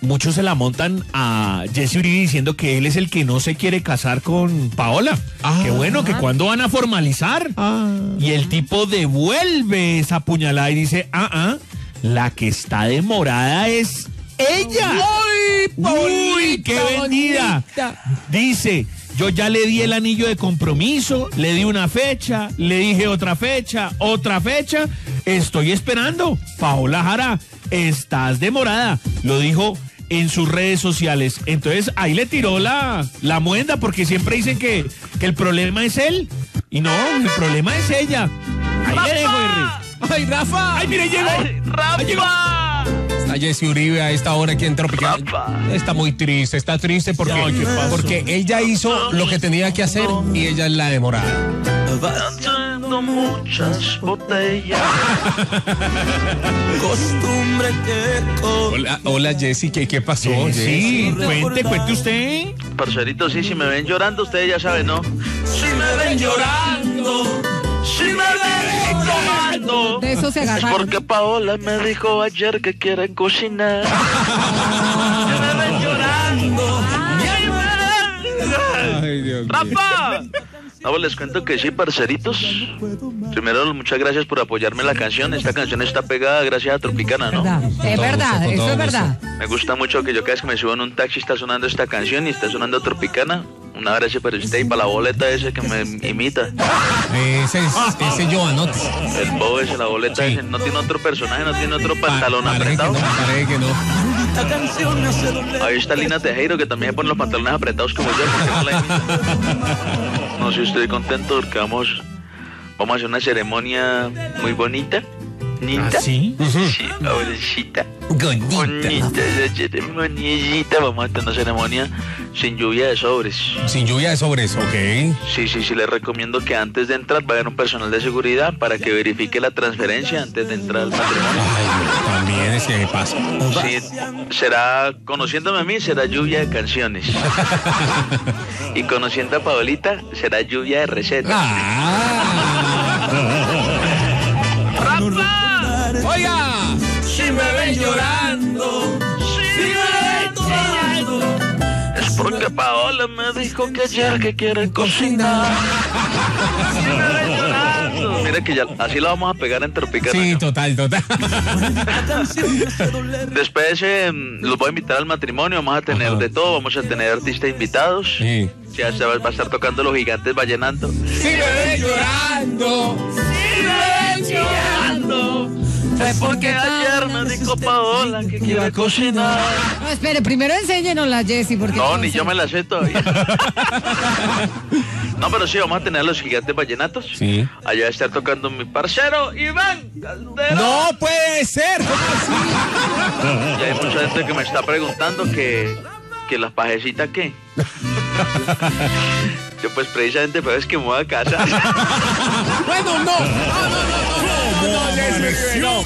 muchos se la montan a Jesse Uribe diciendo que él es el que no se quiere casar con Paola. Ah. Qué bueno, que cuando van a formalizar. Y el tipo devuelve esa puñalada y dice, ah, ah, la que está demorada es ella. ¡Uy, qué vendida! Dice, yo ya le di el anillo de compromiso, le di una fecha, le dije otra fecha, otra fecha. Estoy esperando. Paola Jara, estás demorada. Lo dijo en sus redes sociales. Entonces ahí le tiró la, la muenda porque siempre dicen que, que el problema es él. Y no, el problema es ella. Ahí le dejo, Henry. ¡Ay, Rafa! ¡Ay, mire, llegó! Ahí llegó. Está Jesse Uribe a esta hora aquí en Tropical. Está muy triste, está triste porque, Ay, porque ella hizo lo que tenía que hacer y ella es la demorada. Muchas botellas. Costumbre que. Hola, hola Jessy, ¿qué, qué pasó? Sí, cuente, cuente usted. Parcerito, sí, si me ven llorando, ustedes ya saben, ¿no? Si me ven llorando, si me ven llorando. De eso se Es agarraron. porque Paola me dijo ayer que quiere cocinar. Si me ven llorando. Ay, Dios mío. ¡Rafa! No, pues les cuento que sí, parceritos. Primero, muchas gracias por apoyarme en la canción. Esta canción está pegada gracias a Tropicana, ¿no? es verdad, eso es verdad. Me gusta mucho que yo cada vez que me subo en un taxi está sonando esta canción y está sonando Tropicana. Una gracia para usted y para la boleta ese que me imita. Ese es ese Joanote. El bobo ese, la boleta Sí. ese. No tiene otro personaje, no tiene otro Pa- pantalón apretado. no, parece que no. Ahí está Lina Tejero que también se pone los pantalones apretados como yo. ¿por qué no la? No sé, estoy contento porque vamos, vamos a hacer una ceremonia muy bonita. Linda. ¿Ah, sí? Sí, ahorita. Bonita ceremoniecita. Vamos a tener una ceremonia sin lluvia de sobres. Sin lluvia de sobres, ok. Sí, sí, sí, les recomiendo que antes de entrar vayan un personal de seguridad para que verifique la transferencia antes de entrar al matrimonio. Ay, también es que pasa. Sí, será, conociéndome a mí, será lluvia de canciones. Y conociendo a Paolita, será lluvia de recetas. Ah. Oiga, Si me ven llorando, si me ven llorando, es porque Paola me dijo que ayer que quiere cocinar. Si me ven llorando. Mira que ya, así la vamos a pegar en Tropicana. sí, total, total. Después eh, los voy a invitar al matrimonio, vamos a tener Ajá. de todo, vamos a tener artistas invitados. Sí. Ya se va, va a estar tocando los gigantes vallenando. Si me ven llorando. Es porque porque ayer me dijo Paola que quiere cocinar. No, espere, primero enséñenos la Jessie, porque No, ni yo me la sé todavía. No, pero sí, vamos a tener los gigantes vallenatos. Sí. Allá va a estar tocando mi parcero Iván Calderón. No puede ser. ¿Cómo así? Y hay mucha gente que me está preguntando que, que las pajecitas qué. Yo pues precisamente pues es que me voy a casar. Bueno, no. No, no, no, no, no, no, Jessy Uribe, no.